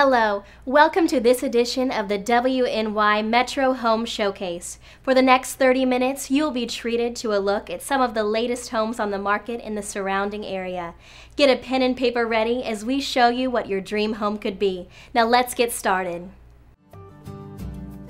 Hello, welcome to this edition of the WNY Metro Home Showcase. For the next 30 minutes, you'll be treated to a look at some of the latest homes on the market in the surrounding area. Get a pen and paper ready as we show you what your dream home could be. Now let's get started.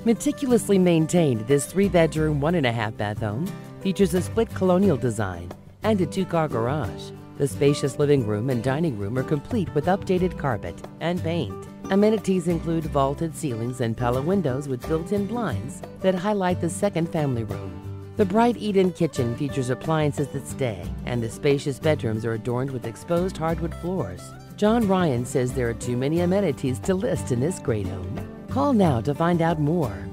Meticulously maintained, this three bedroom, one and a half bath home features a split colonial design and a two car garage. The spacious living room and dining room are complete with updated carpet and paint. Amenities include vaulted ceilings and pella windows with built-in blinds that highlight the second family room. The bright eat-in kitchen features appliances that stay, and the spacious bedrooms are adorned with exposed hardwood floors. John Ryan says there are too many amenities to list in this great home. Call now to find out more.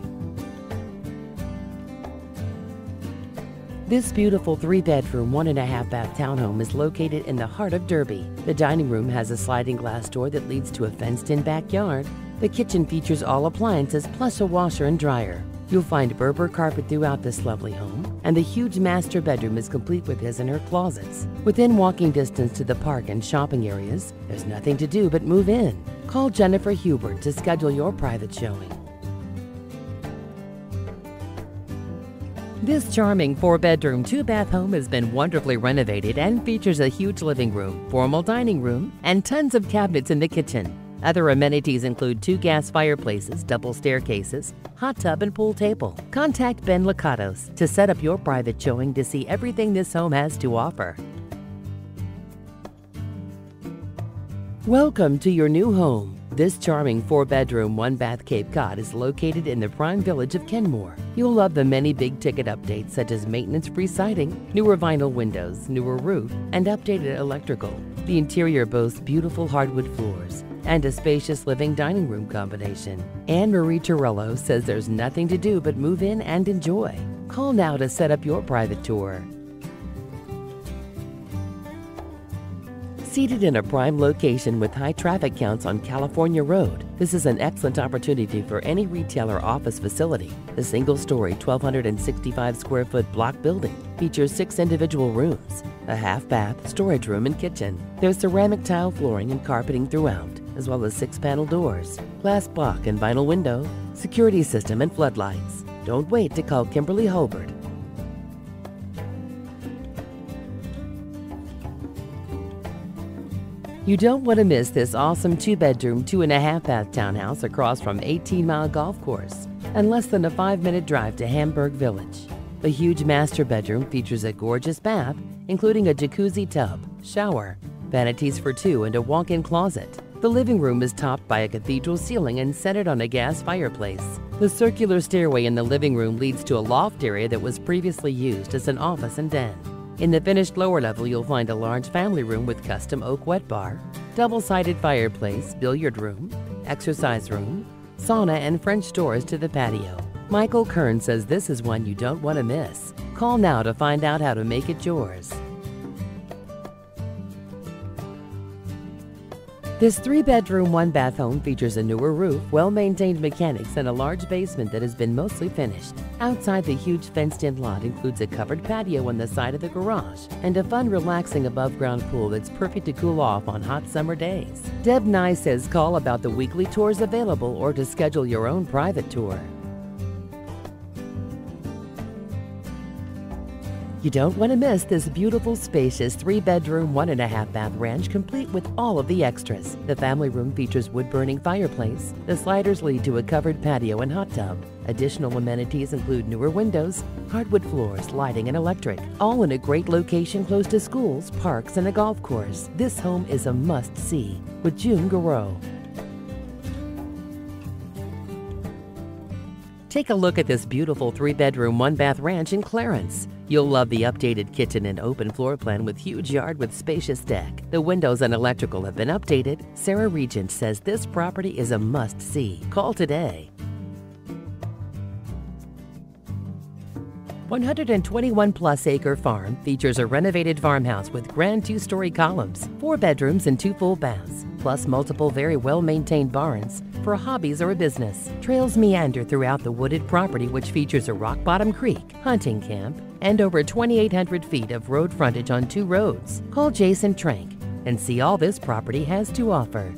This beautiful three bedroom, one and a half bath townhome is located in the heart of Derby. The dining room has a sliding glass door that leads to a fenced in backyard. The kitchen features all appliances plus a washer and dryer. You'll find Berber carpet throughout this lovely home, and the huge master bedroom is complete with his and her closets. Within walking distance to the park and shopping areas, there's nothing to do but move in. Call Jennifer Hubert to schedule your private showing. This charming four bedroom, two bath home has been wonderfully renovated and features a huge living room, formal dining room, and tons of cabinets in the kitchen. Other amenities include two gas fireplaces, double staircases, hot tub, and pool table. Contact Ben Lacatos to set up your private showing to see everything this home has to offer. Welcome to your new home. This charming four bedroom, one bath Cape Cod is located in the prime village of Kenmore. You'll love the many big ticket updates such as maintenance free siding, newer vinyl windows, newer roof, and updated electrical. The interior boasts beautiful hardwood floors and a spacious living dining room combination. Anne Marie Torello says there's nothing to do but move in and enjoy. Call now to set up your private tour. Seated in a prime location with high traffic counts on California Road, this is an excellent opportunity for any retail or office facility. The single story, 1,265 square foot block building features six individual rooms, a half bath, storage room, and kitchen. There's ceramic tile flooring and carpeting throughout, as well as six panel doors, glass block and vinyl window, security system, and floodlights. Don't wait to call Kimberly Holbert You don't want to miss this awesome two bedroom, two and a half bath townhouse across from 18 Mile Golf Course and less than a five minute drive to Hamburg Village. The huge master bedroom features a gorgeous bath, including a jacuzzi tub, shower, vanities for two, and a walk in closet. The living room is topped by a cathedral ceiling and centered on a gas fireplace. The circular stairway in the living room leads to a loft area that was previously used as an office and den. In the finished lower level, you'll find a large family room with custom oak wet bar, double-sided fireplace, billiard room, exercise room, sauna, and French doors to the patio. Michael Kern says this is one you don't want to miss. Call now to find out how to make it yours. This three bedroom, one bath home features a newer roof, well maintained mechanics, and a large basement that has been mostly finished. Outside the huge fenced in lot includes a covered patio on the side of the garage and a fun, relaxing above ground pool that's perfect to cool off on hot summer days. Deb Nye says call about the weekly tours available or to schedule your own private tour. You don't want to miss this beautiful, spacious three bedroom, one and a half bath ranch complete with all of the extras. The family room features wood burning fireplace. The sliders lead to a covered patio and hot tub. Additional amenities include newer windows, hardwood floors, lighting, and electric. All in a great location close to schools, parks, and a golf course. This home is a must see with June Garreau. Take a look at this beautiful three bedroom, one bath ranch in Clarence. You'll love the updated kitchen and open floor plan with huge yard with spacious deck. The windows and electrical have been updated. Sarah Regent says this property is a must see. Call today. 121 plus acre farm features a renovated farmhouse with grand two story columns, four bedrooms, and two full baths, plus multiple very well maintained barns for hobbies or a business. Trails meander throughout the wooded property, which features a rock bottom creek, hunting camp, and over 2,800 feet of road frontage on two roads. Call Jason Trank and see all this property has to offer.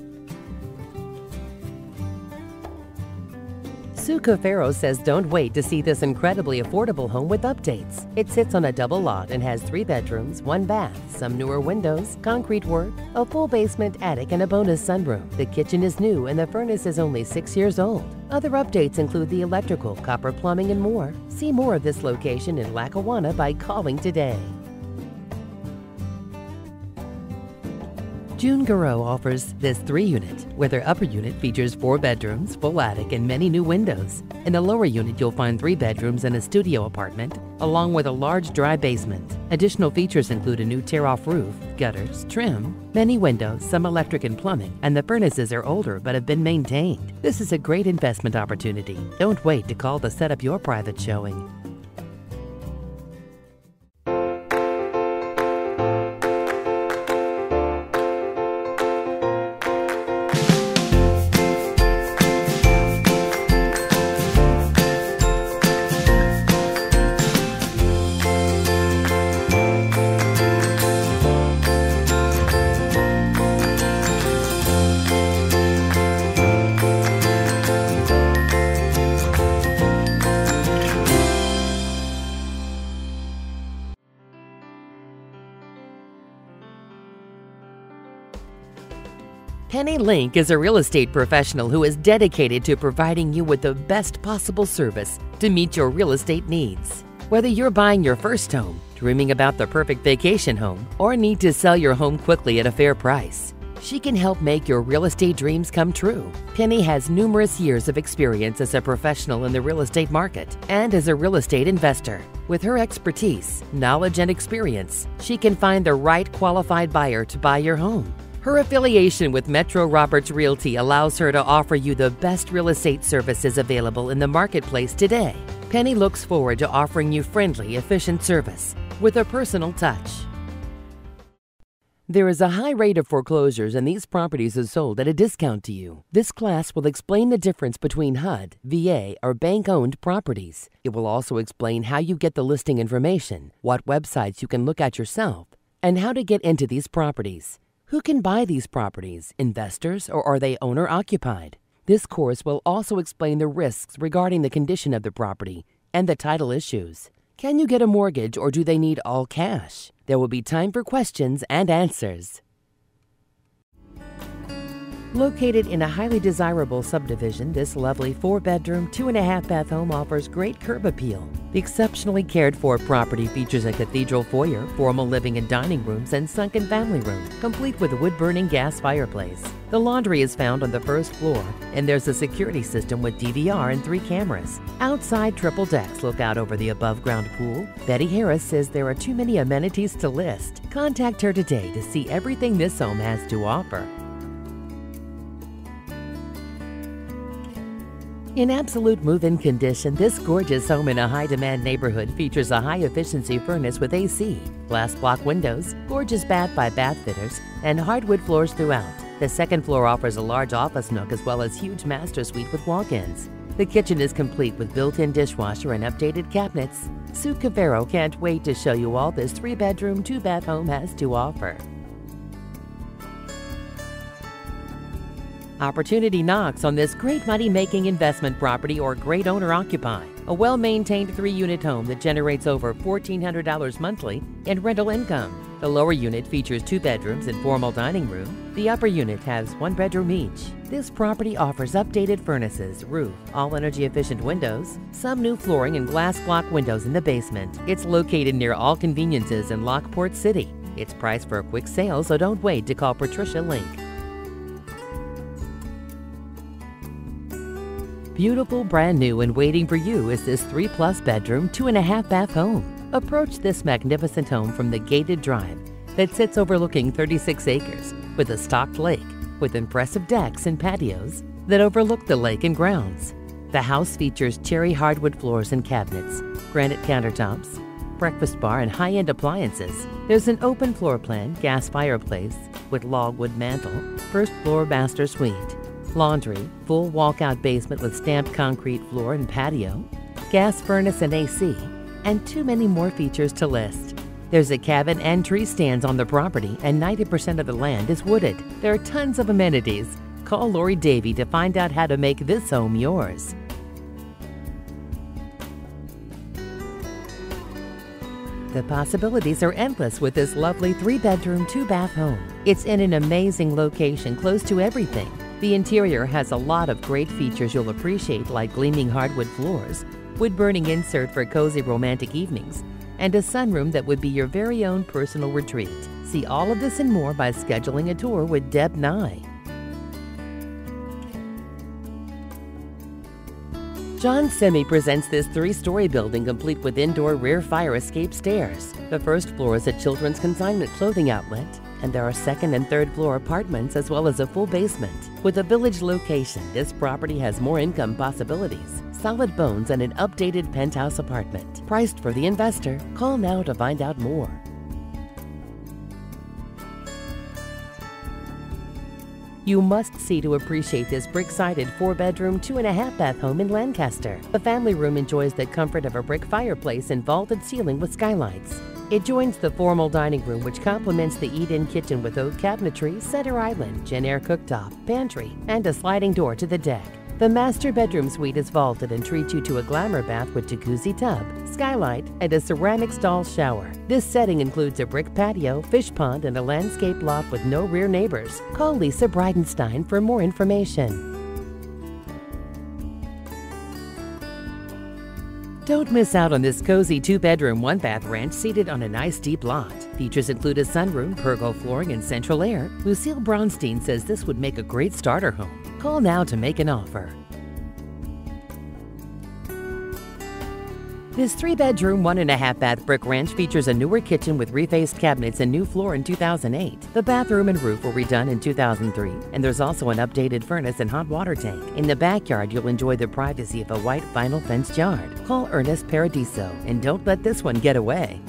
Sue Cafaro says don't wait to see this incredibly affordable home with updates. It sits on a double lot and has three bedrooms, one bath, some newer windows, concrete work, a full basement attic, and a bonus sunroom. The kitchen is new and the furnace is only six years old. Other updates include the electrical, copper plumbing, and more. See more of this location in Lackawanna by calling today. June Garreau offers this three unit, where their upper unit features four bedrooms, full attic, and many new windows. In the lower unit, you'll find three bedrooms and a studio apartment, along with a large dry basement. Additional features include a new tear off roof, gutters, trim, many windows, some electric and plumbing, and the furnaces are older but have been maintained. This is a great investment opportunity. Don't wait to call to set up your private showing. Link is a real estate professional who is dedicated to providing you with the best possible service to meet your real estate needs. Whether you're buying your first home, dreaming about the perfect vacation home, or need to sell your home quickly at a fair price, she can help make your real estate dreams come true. Penny has numerous years of experience as a professional in the real estate market and as a real estate investor. With her expertise, knowledge, and experience, she can find the right qualified buyer to buy your home. Her affiliation with Metro Roberts Realty allows her to offer you the best real estate services available in the marketplace today. Penny looks forward to offering you friendly, efficient service with a personal touch. There is a high rate of foreclosures, and these properties are sold at a discount to you. This class will explain the difference between HUD, VA, or bank owned properties. It will also explain how you get the listing information, what websites you can look at yourself, and how to get into these properties. Who can buy these properties, investors, or are they owner occupied? This course will also explain the risks regarding the condition of the property and the title issues. Can you get a mortgage or do they need all cash? There will be time for questions and answers. Located in a highly desirable subdivision, this lovely four bedroom, two and a half bath home offers great curb appeal. The exceptionally cared for property features a cathedral foyer, formal living and dining rooms, and sunken family room, complete with a wood burning gas fireplace. The laundry is found on the first floor, and there's a security system with DVR and three cameras. Outside triple decks look out over the above ground pool. Betty Harris says there are too many amenities to list. Contact her today to see everything this home has to offer. In absolute move in condition, this gorgeous home in a high demand neighborhood features a high efficiency furnace with AC, glass block windows, gorgeous bath by bath fitters, and hardwood floors throughout. The second floor offers a large office nook as well as huge master suite with walk ins. The kitchen is complete with built in dishwasher and updated cabinets. Sue Cafaro can't wait to show you all this three bedroom, two bath home has to offer. Opportunity knocks on this great money making investment property or great owner occupy. A well maintained three unit home that generates over $1,400 monthly in rental income. The lower unit features two bedrooms and formal dining room. The upper unit has one bedroom each. This property offers updated furnaces, roof, all energy efficient windows, some new flooring, and glass block windows in the basement. It's located near all conveniences in Lockport City. It's priced for a quick sale, so don't wait to call Patricia Link. Beautiful, brand new, and waiting for you is this three plus bedroom, two and a half bath home. Approach this magnificent home from the gated drive that sits overlooking 36 acres with a stocked lake with impressive decks and patios that overlook the lake and grounds. The house features cherry hardwood floors and cabinets, granite countertops, breakfast bar, and high end appliances. There's an open floor plan, gas fireplace with logwood mantel, first floor master suite laundry, full walkout basement with stamped concrete floor and patio, gas furnace and AC, and too many more features to list. There's a cabin and tree stands on the property, and 90% of the land is wooded. There are tons of amenities. Call Lori Davey to find out how to make this home yours. The possibilities are endless with this lovely three bedroom, two bath home. It's in an amazing location close to everything the interior has a lot of great features you'll appreciate, like gleaming hardwood floors, wood burning insert for cozy romantic evenings, and a sunroom that would be your very own personal retreat. See all of this and more by scheduling a tour with Deb Nye. John Semi presents this three story building complete with indoor rear fire escape stairs. The first floor is a children's consignment clothing outlet, and there are second and third floor apartments as well as a full basement. With a village location, this property has more income possibilities, solid bones, and an updated penthouse apartment. Priced for the investor, call now to find out more. You must see to appreciate this brick sided four bedroom, two and a half bath home in Lancaster. The family room enjoys the comfort of a brick fireplace and vaulted ceiling with skylights. It joins the formal dining room, which complements the eat in kitchen with oak cabinetry, center island, Jenn-Air cooktop, pantry, and a sliding door to the deck. The master bedroom suite is vaulted and treats you to a glamour bath with jacuzzi tub, skylight, and a ceramic stall shower. This setting includes a brick patio, fish pond, and a landscape loft with no rear neighbors. Call Lisa Bridenstine for more information. Don't miss out on this cozy two bedroom, one bath ranch seated on a nice deep lot. Features include a sunroom, pergo flooring, and central air. Lucille Bronstein says this would make a great starter home. Call now to make an offer. This three bedroom, one and a half bath brick ranch features a newer kitchen with refaced cabinets and new floor in 2008. The bathroom and roof were redone in 2003, and there's also an updated furnace and hot water tank. In the backyard, you'll enjoy the privacy of a white vinyl fenced yard. Call Ernest Paradiso and don't let this one get away.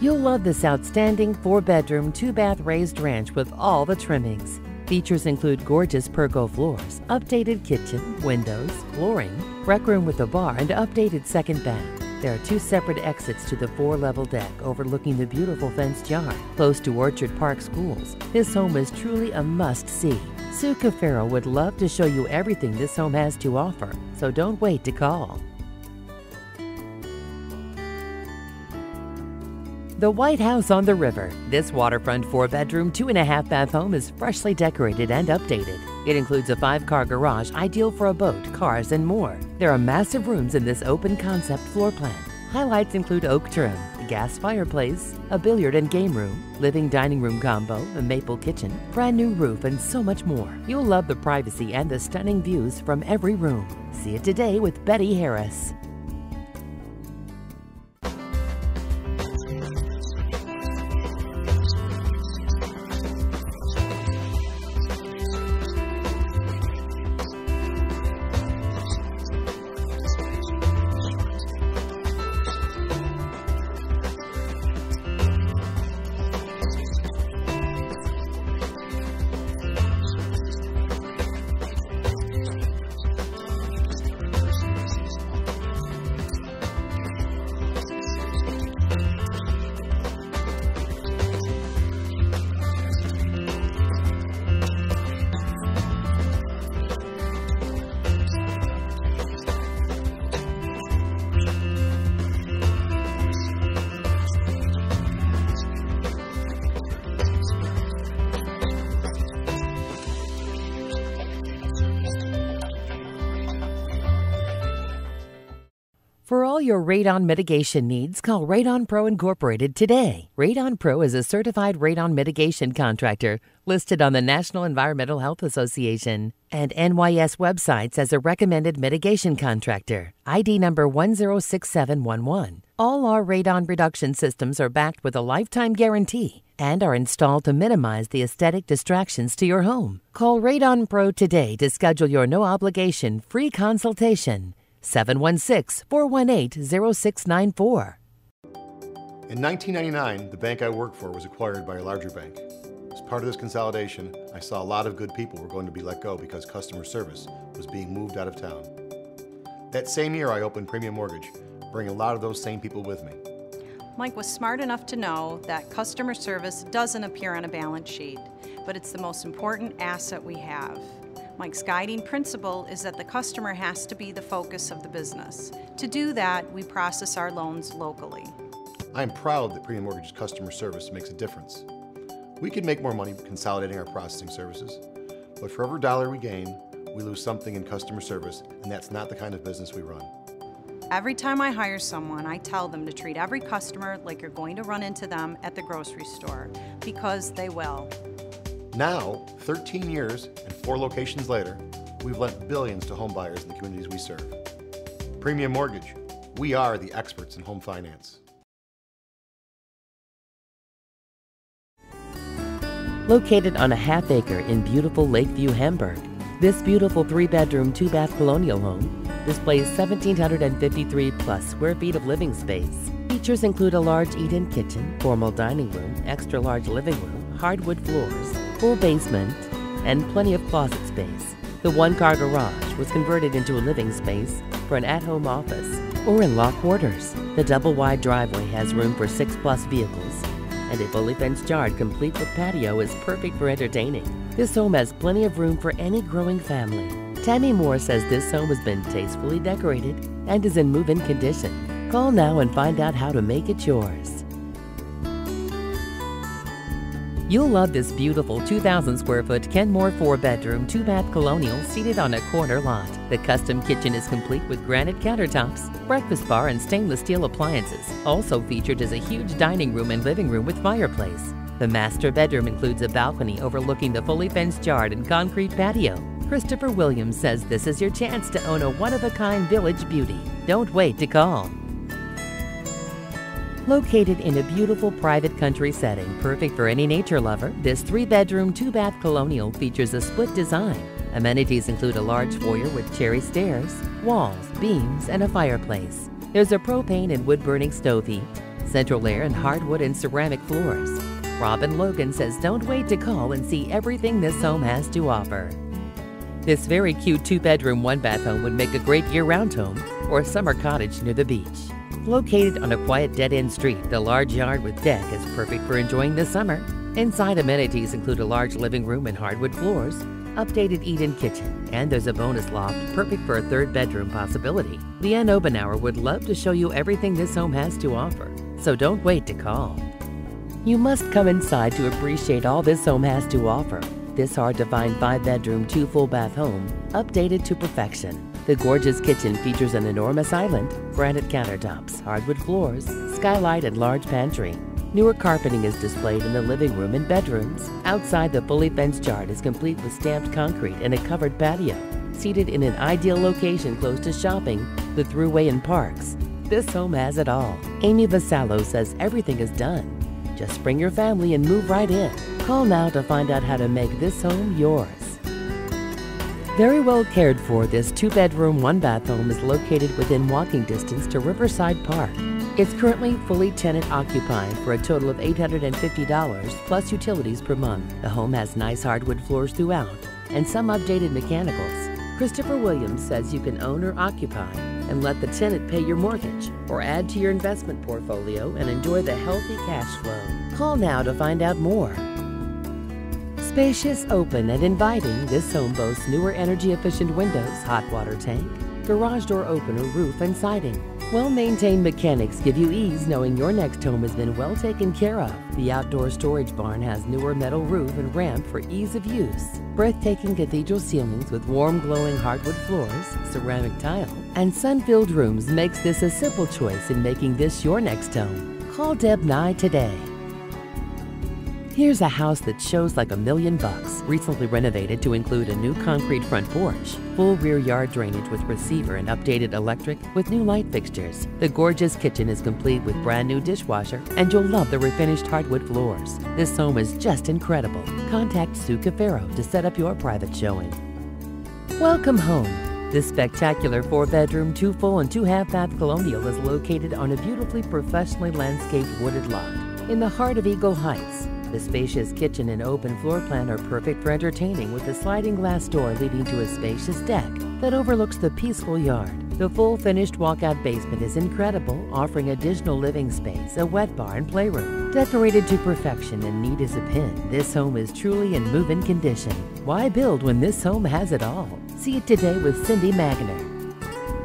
You'll love this outstanding four bedroom, two bath raised ranch with all the trimmings. Features include gorgeous pergo floors, updated kitchen, windows, flooring, rec room with a bar, and updated second bath. There are two separate exits to the four level deck overlooking the beautiful fenced yard. Close to Orchard Park Schools, this home is truly a must see. Sue Cafaro would love to show you everything this home has to offer, so don't wait to call. The White House on the River. This waterfront four bedroom, two and a half bath home is freshly decorated and updated. It includes a five car garage ideal for a boat, cars, and more. There are massive rooms in this open concept floor plan. Highlights include oak trim, gas fireplace, a billiard and game room, living dining room combo, a maple kitchen, brand new roof, and so much more. You'll love the privacy and the stunning views from every room. See it today with Betty Harris. Your radon mitigation needs, call Radon Pro Incorporated today. Radon Pro is a certified radon mitigation contractor listed on the National Environmental Health Association and NYS websites as a recommended mitigation contractor. ID number 106711. All our radon reduction systems are backed with a lifetime guarantee and are installed to minimize the aesthetic distractions to your home. Call Radon Pro today to schedule your no obligation free consultation. 716 418 0694. In 1999, the bank I worked for was acquired by a larger bank. As part of this consolidation, I saw a lot of good people were going to be let go because customer service was being moved out of town. That same year, I opened Premium Mortgage, bringing a lot of those same people with me. Mike was smart enough to know that customer service doesn't appear on a balance sheet, but it's the most important asset we have. Mike's guiding principle is that the customer has to be the focus of the business. To do that, we process our loans locally. I am proud that Premium Mortgage's customer service makes a difference. We could make more money consolidating our processing services, but for every dollar we gain, we lose something in customer service, and that's not the kind of business we run. Every time I hire someone, I tell them to treat every customer like you're going to run into them at the grocery store, because they will. Now, 13 years and four locations later, we've lent billions to home buyers in the communities we serve. Premium Mortgage, we are the experts in home finance. Located on a half acre in beautiful Lakeview, Hamburg, this beautiful three bedroom, two bath colonial home displays 1,753 plus square feet of living space. Features include a large eat-in kitchen, formal dining room, extra large living room, hardwood floors, full basement, and plenty of closet space. The one-car garage was converted into a living space for an at-home office or in-law quarters. The double-wide driveway has room for six plus vehicles, and a fully fenced yard complete with patio is perfect for entertaining. This home has plenty of room for any growing family. Tammy Moore says this home has been tastefully decorated and is in move-in condition. Call now and find out how to make it yours. You'll love this beautiful 2,000 square foot Kenmore 4 bedroom, 2 bath colonial seated on a corner lot. The custom kitchen is complete with granite countertops, breakfast bar, and stainless steel appliances. Also featured is a huge dining room and living room with fireplace. The master bedroom includes a balcony overlooking the fully fenced yard and concrete patio. Christopher Williams says this is your chance to own a one of a kind village beauty. Don't wait to call. Located in a beautiful private country setting, perfect for any nature lover, this three bedroom, two bath colonial features a split design. Amenities include a large foyer with cherry stairs, walls, beams, and a fireplace. There's a propane and wood burning stove heat, central air, and hardwood and ceramic floors. Robin Logan says don't wait to call and see everything this home has to offer. This very cute two bedroom, one bath home would make a great year round home or summer cottage near the beach. Located on a quiet dead end street, the large yard with deck is perfect for enjoying the summer. Inside amenities include a large living room and hardwood floors, updated eat in kitchen, and there's a bonus loft perfect for a third bedroom possibility. Leanne Obenauer would love to show you everything this home has to offer, so don't wait to call. You must come inside to appreciate all this home has to offer. This hard to find five bedroom, two full bath home, updated to perfection. The gorgeous kitchen features an enormous island, granite countertops, hardwood floors, skylight, and large pantry. Newer carpeting is displayed in the living room and bedrooms. Outside, the fully fenced yard is complete with stamped concrete and a covered patio. Seated in an ideal location close to shopping, the thruway, and parks, this home has it all. Amy Vassallo says everything is done. Just bring your family and move right in. Call now to find out how to make this home yours. Very well cared for, this two bedroom, one bath home is located within walking distance to Riverside Park. It's currently fully tenant occupied for a total of $850 plus utilities per month. The home has nice hardwood floors throughout and some updated mechanicals. Christopher Williams says you can own or occupy and let the tenant pay your mortgage or add to your investment portfolio and enjoy the healthy cash flow. Call now to find out more. Spacious, open, and inviting, this home boasts newer energy efficient windows, hot water tank, garage door opener, roof, and siding. Well maintained mechanics give you ease knowing your next home has been well taken care of. The outdoor storage barn has newer metal roof and ramp for ease of use. Breathtaking cathedral ceilings with warm glowing hardwood floors, ceramic tile, and sun filled rooms makes this a simple choice in making this your next home. Call Deb Nye today. Here's a house that shows like a million bucks. Recently renovated to include a new concrete front porch, full rear yard drainage with receiver and updated electric with new light fixtures. The gorgeous kitchen is complete with brand new dishwasher, and you'll love the refinished hardwood floors. This home is just incredible. Contact Sue Cafaro to set up your private showing. Welcome home. This spectacular four bedroom, two full, and two half bath colonial is located on a beautifully professionally landscaped wooded lot in the heart of Eagle Heights. The spacious kitchen and open floor plan are perfect for entertaining with a sliding glass door leading to a spacious deck that overlooks the peaceful yard. The full finished walkout basement is incredible, offering additional living space, a wet bar, and playroom. Decorated to perfection and neat as a pin, this home is truly in move in condition. Why build when this home has it all? See it today with Cindy Magner.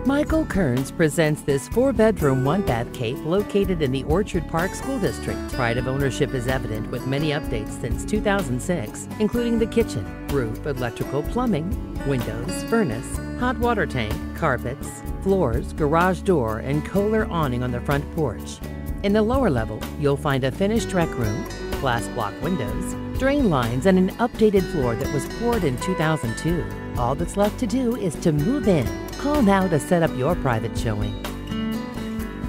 Michael Kearns presents this four bedroom, one bath cape located in the Orchard Park School District. Pride of ownership is evident with many updates since 2006, including the kitchen, roof, electrical, plumbing, windows, furnace, hot water tank, carpets, floors, garage door, and Kohler awning on the front porch. In the lower level, you'll find a finished rec room, glass block windows, drain lines, and an updated floor that was poured in 2002. All that's left to do is to move in. Call now to set up your private showing.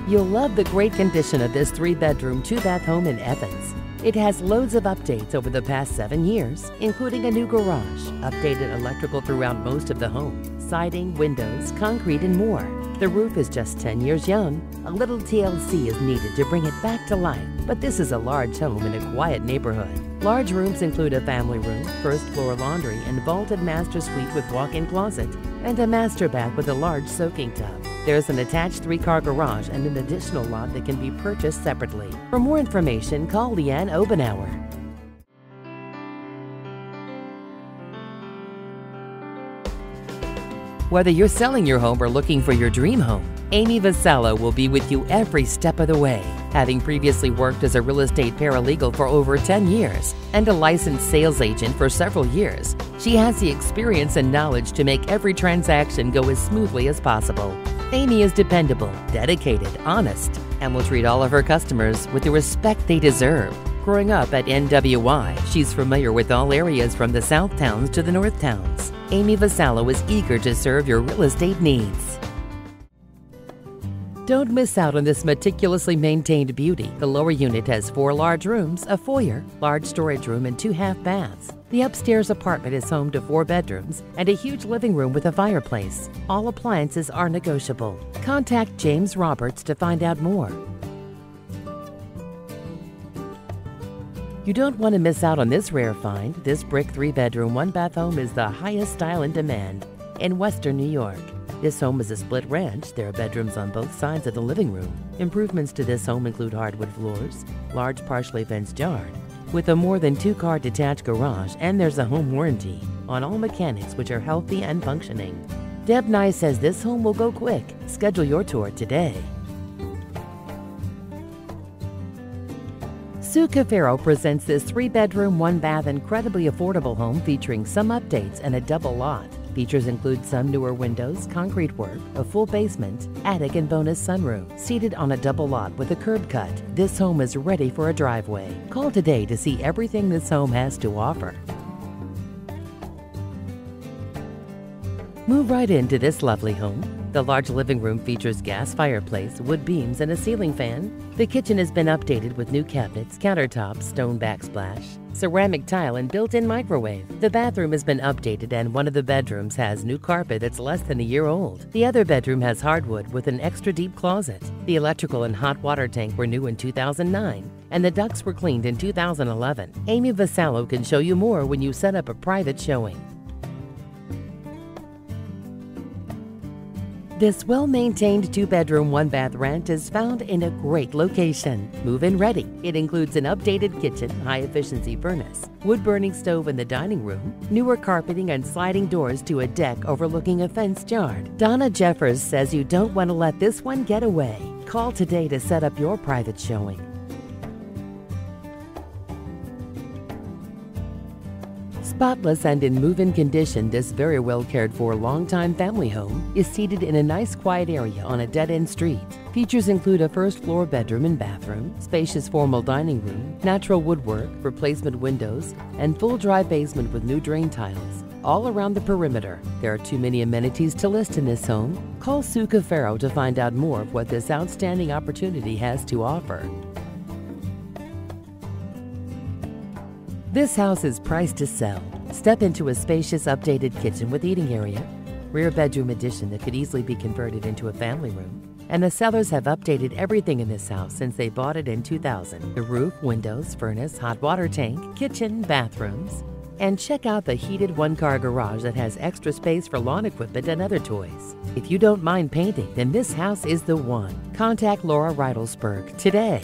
You'll love the great condition of this three bedroom, two bath home in Evans. It has loads of updates over the past seven years, including a new garage, updated electrical throughout most of the home, siding, windows, concrete, and more. The roof is just 10 years young. A little TLC is needed to bring it back to life, but this is a large home in a quiet neighborhood. Large rooms include a family room, first floor laundry, and vaulted master suite with walk in closet, and a master bath with a large soaking tub. There's an attached three car garage and an additional lot that can be purchased separately. For more information, call Leanne Obenauer. Whether you're selling your home or looking for your dream home, Amy Vassallo will be with you every step of the way. Having previously worked as a real estate paralegal for over 10 years and a licensed sales agent for several years, she has the experience and knowledge to make every transaction go as smoothly as possible. Amy is dependable, dedicated, honest, and will treat all of her customers with the respect they deserve. Growing up at NWI, she's familiar with all areas from the South Towns to the North Towns. Amy Vassallo is eager to serve your real estate needs. Don't miss out on this meticulously maintained beauty. The lower unit has four large rooms, a foyer, large storage room, and two half baths. The upstairs apartment is home to four bedrooms and a huge living room with a fireplace. All appliances are negotiable. Contact James Roberts to find out more. You don't want to miss out on this rare find. This brick three bedroom, one bath home is the highest style in demand in Western New York. This home is a split ranch. There are bedrooms on both sides of the living room. Improvements to this home include hardwood floors, large partially fenced yard, with a more than two car detached garage, and there's a home warranty on all mechanics which are healthy and functioning. Deb Nye says this home will go quick. Schedule your tour today. Sue Cafaro presents this three bedroom, one bath, incredibly affordable home featuring some updates and a double lot. Features include some newer windows, concrete work, a full basement, attic, and bonus sunroom. Seated on a double lot with a curb cut, this home is ready for a driveway. Call today to see everything this home has to offer. Move right into this lovely home. The large living room features gas fireplace, wood beams, and a ceiling fan. The kitchen has been updated with new cabinets, countertops, stone backsplash, ceramic tile, and built-in microwave. The bathroom has been updated and one of the bedrooms has new carpet that's less than a year old. The other bedroom has hardwood with an extra deep closet. The electrical and hot water tank were new in 2009 and the ducts were cleaned in 2011. Amy Vassallo can show you more when you set up a private showing. This well maintained two bedroom, one bath ranch is found in a great location. Move in ready. It includes an updated kitchen, high efficiency furnace, wood burning stove in the dining room, newer carpeting, and sliding doors to a deck overlooking a fenced yard. Donna Jeffers says you don't want to let this one get away. Call today to set up your private showing. Spotless and in move in condition, this very well cared for long-time family home is seated in a nice quiet area on a dead end street. Features include a first floor bedroom and bathroom, spacious formal dining room, natural woodwork, replacement windows, and full dry basement with new drain tiles. All around the perimeter, there are too many amenities to list in this home. Call Sue Cafaro to find out more of what this outstanding opportunity has to offer. This house is priced to sell. Step into a spacious, updated kitchen with eating area, rear bedroom addition that could easily be converted into a family room. And the sellers have updated everything in this house since they bought it in 2000. The roof, windows, furnace, hot water tank, kitchen, bathrooms. And check out the heated one car garage that has extra space for lawn equipment and other toys. If you don't mind painting, then this house is the one. Contact Laura Reitelsberg today.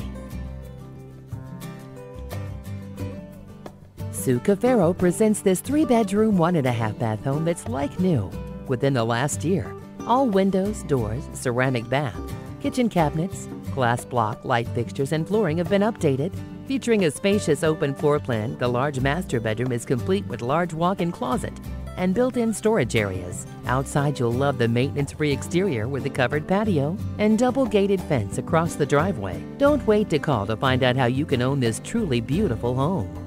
Sue Cafaro presents this three bedroom, one and a half bath home that's like new within the last year. All windows, doors, ceramic bath, kitchen cabinets, glass block, light fixtures, and flooring have been updated. Featuring a spacious open floor plan, the large master bedroom is complete with large walk in closet and built in storage areas. Outside, you'll love the maintenance free exterior with a covered patio and double gated fence across the driveway. Don't wait to call to find out how you can own this truly beautiful home.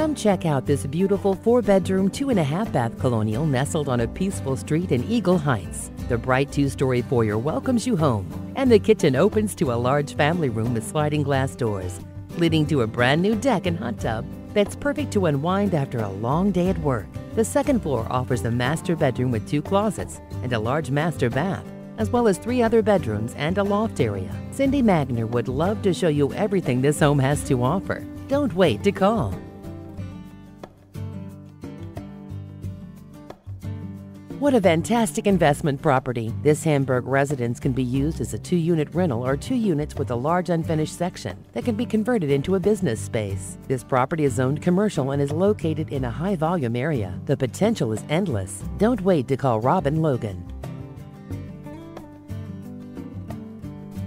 Come check out this beautiful four bedroom, two and a half bath colonial nestled on a peaceful street in Eagle Heights. The bright two story foyer welcomes you home, and the kitchen opens to a large family room with sliding glass doors, leading to a brand new deck and hot tub that's perfect to unwind after a long day at work. The second floor offers a master bedroom with two closets and a large master bath, as well as three other bedrooms and a loft area. Cindy Magner would love to show you everything this home has to offer. Don't wait to call. What a fantastic investment property. This Hamburg residence can be used as a two unit rental or two units with a large unfinished section that can be converted into a business space. This property is zoned commercial and is located in a high volume area. The potential is endless. Don't wait to call Robin Logan.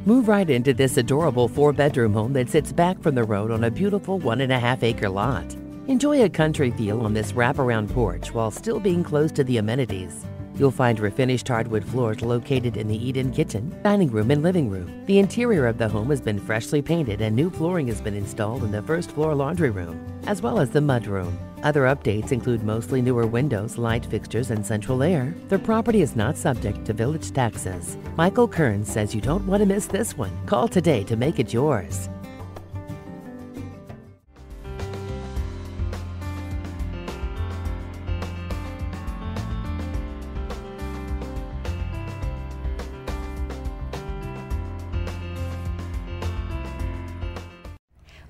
Move right into this adorable four bedroom home that sits back from the road on a beautiful one and a half acre lot. Enjoy a country feel on this wraparound porch while still being close to the amenities. You'll find refinished hardwood floors located in the eat-in kitchen, dining room, and living room. The interior of the home has been freshly painted and new flooring has been installed in the first floor laundry room, as well as the mudroom. Other updates include mostly newer windows, light fixtures, and central air. The property is not subject to village taxes. Michael Kern says you don't want to miss this one. Call today to make it yours.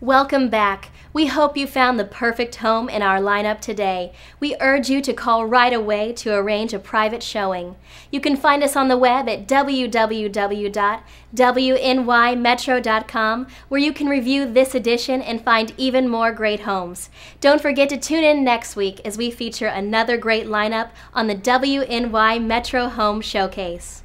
Welcome back. We hope you found the perfect home in our lineup today. We urge you to call right away to arrange a private showing. You can find us on the web at www.wnymetro.com where you can review this edition and find even more great homes. Don't forget to tune in next week as we feature another great lineup on the WNY Metro Home Showcase.